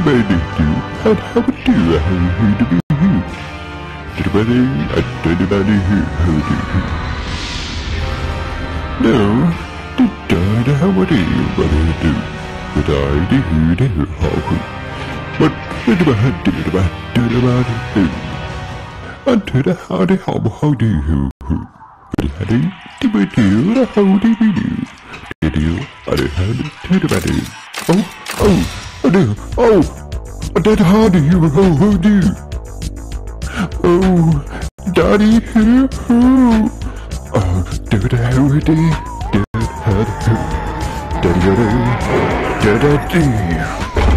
everybody and how do I who to be who? Everybody, everybody who, how do who? No, did I how do you brother do? I do who do how who? But I who? Unto the how do how how do who who? How do do we do how do we do? Did you? I do how about? Oh, oh, I do, oh, how do you how how do? Oh, Daddy who who? Oh, do the how do? Did how do? Daddy how do? Daddy.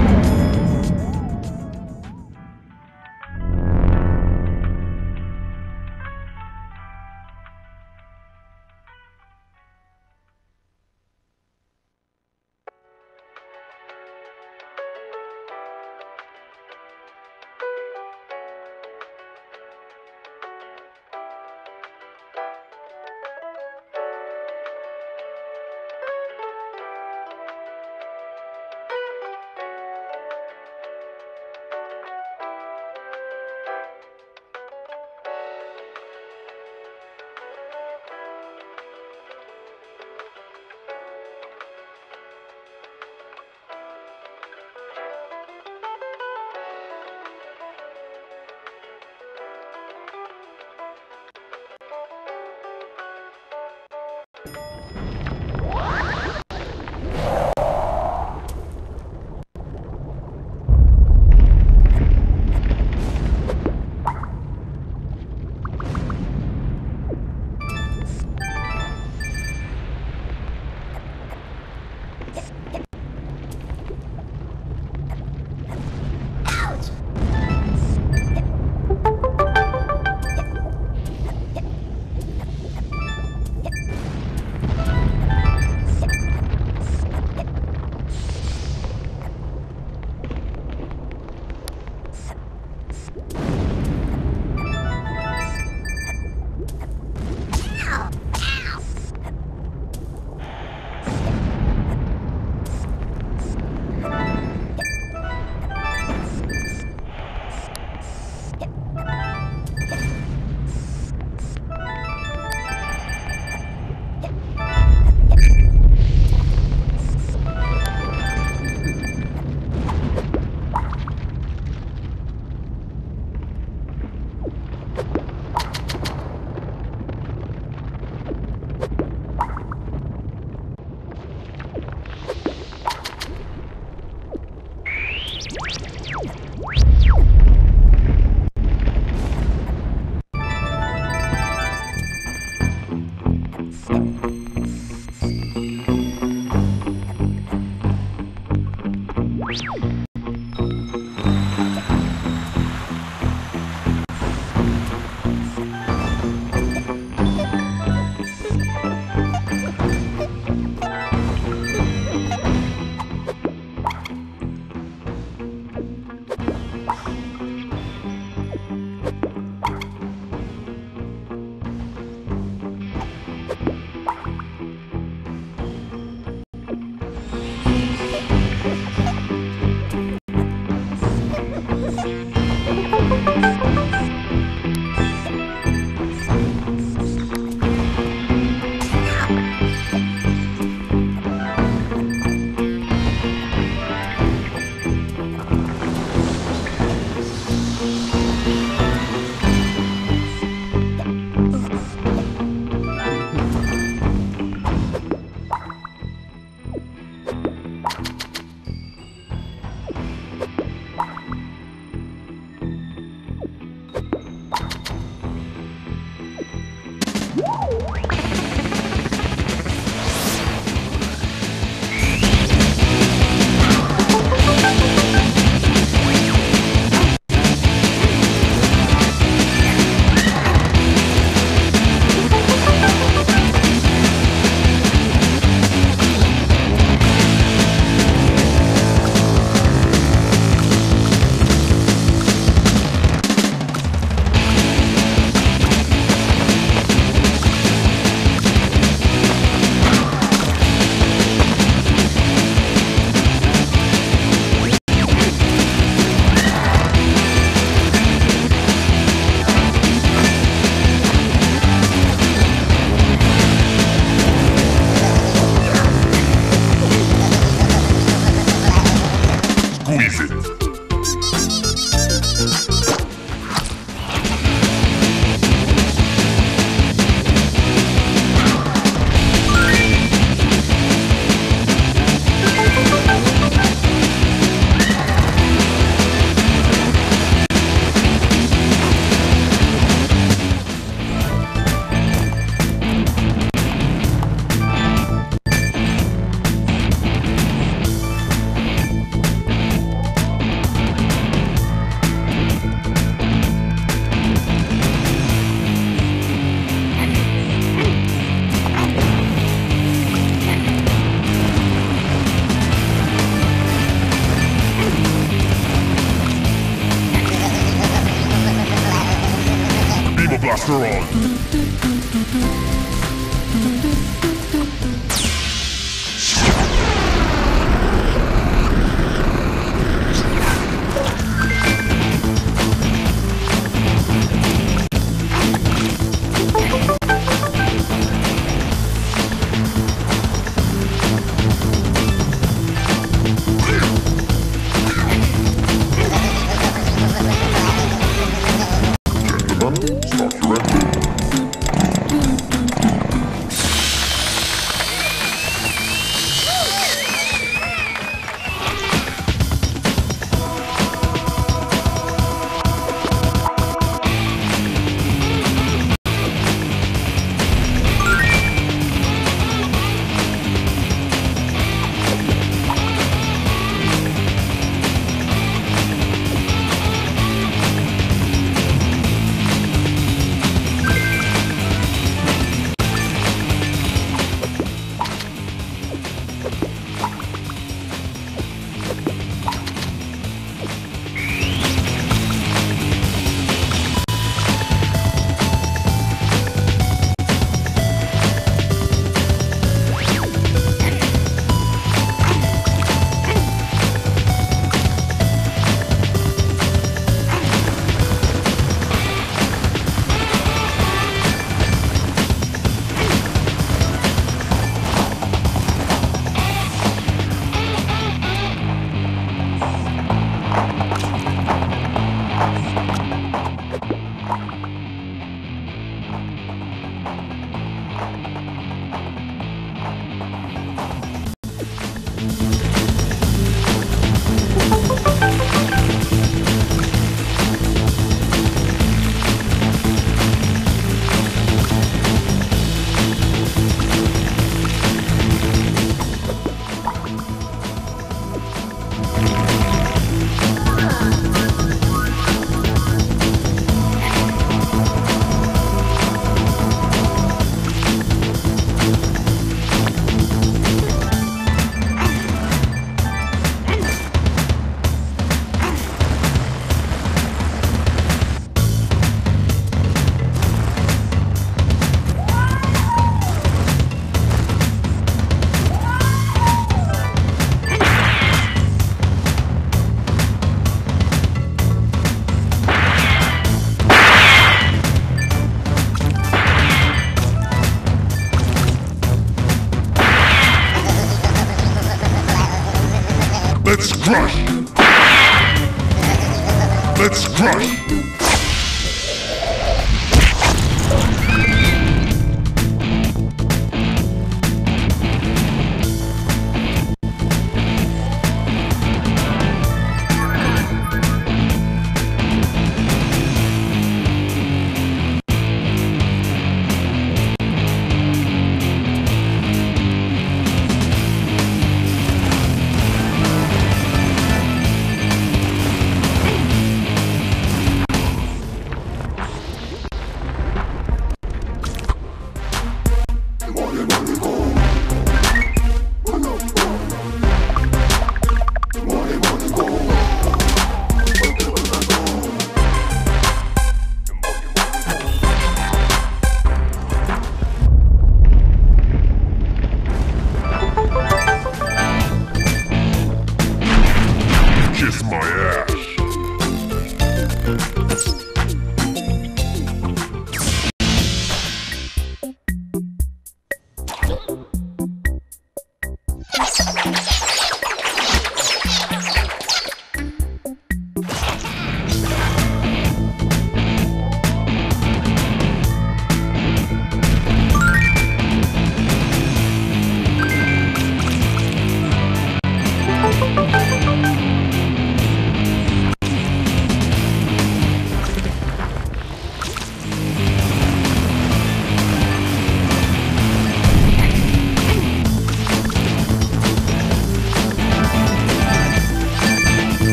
Beamer Blaster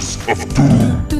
Of Doom.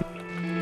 Música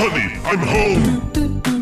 Honey, I'm home!